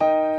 了。